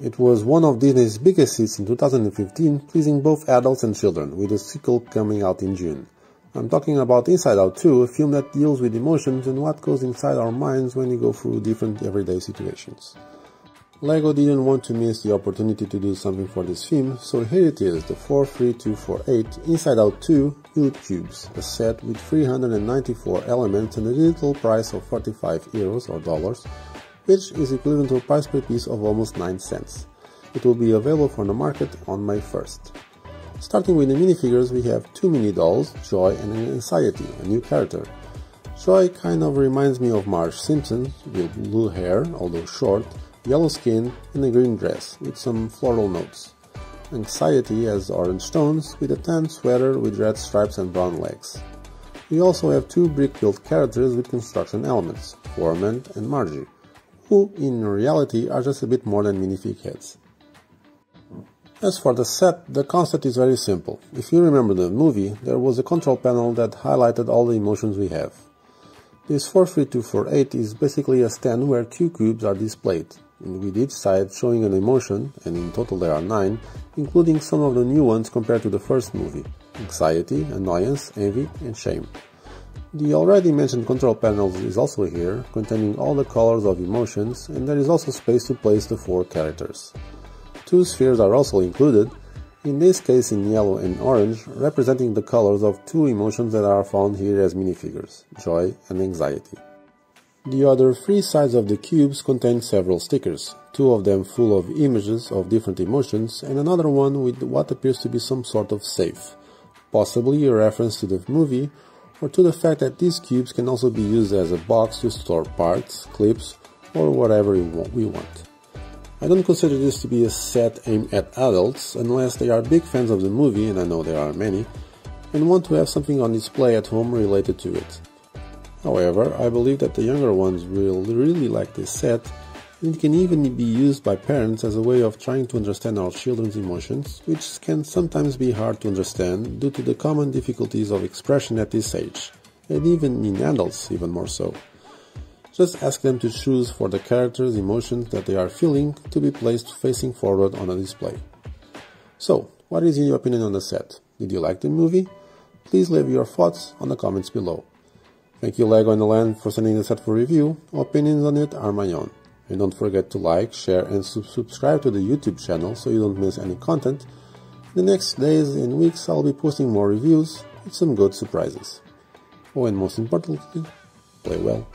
It was one of Disney's biggest hits in 2015, pleasing both adults and children, with a sequel coming out in June. I'm talking about Inside Out 2, a film that deals with emotions and what goes inside our minds when we go through different everyday situations. LEGO didn't want to miss the opportunity to do something for this theme, so here it is, the 43248 Inside Out 2 Build Cubes, a set with 394 elements and a digital price of 45 euros or dollars, which is equivalent to a price per piece of almost 9 cents. It will be available for the market on May 1st. Starting with the minifigures, we have two mini dolls, Joy and Anxiety, a new character. Joy kind of reminds me of Marge Simpson, with blue hair, although short, yellow skin and a green dress with some floral notes. Anxiety has orange tones with a tan sweater with red stripes and brown legs. We also have two brick-built characters with construction elements, Foreman and Margie, who in reality are just a bit more than minifig heads. As for the set, the concept is very simple. If you remember the movie, there was a control panel that highlighted all the emotions we have. This 43248 is basically a stand where two cubes are displayed, and with each side showing an emotion, and in total there are 9, including some of the new ones compared to the first movie anxiety, annoyance, envy, and shame. The already mentioned control panel is also here, containing all the colors of emotions, and there is also space to place the four characters. Two spheres are also included, in this case in yellow and orange, representing the colors of two emotions that are found here as minifigures, joy and anxiety. The other three sides of the cubes contain several stickers, two of them full of images of different emotions and another one with what appears to be some sort of safe, possibly a reference to the movie or to the fact that these cubes can also be used as a box to store parts, clips or whatever we want. I don't consider this to be a set aimed at adults unless they are big fans of the movie, and I know there are many, and want to have something on display at home related to it. However, I believe that the younger ones will really like this set, it can even be used by parents as a way of trying to understand our children's emotions, which can sometimes be hard to understand due to the common difficulties of expression at this age, and even in adults even more so. Just ask them to choose for the character's emotions that they are feeling to be placed facing forward on a display. So, what is your opinion on the set? Did you like the movie? Please leave your thoughts on the comments below. Thank you LEGO and the LAN for sending the set for review. Opinions on it are my own. And don't forget to like, share and subscribe to the YouTube channel so you don't miss any content. In the next days and weeks I'll be posting more reviews with some good surprises. Oh and most importantly, play well.